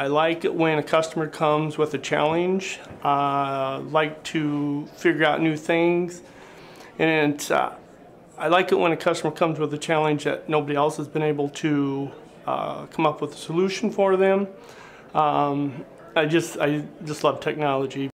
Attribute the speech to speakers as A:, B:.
A: I like it when a customer comes with a challenge. Uh, like to figure out new things, and uh, I like it when a customer comes with a challenge that nobody else has been able to uh, come up with a solution for them. Um, I just I just love technology.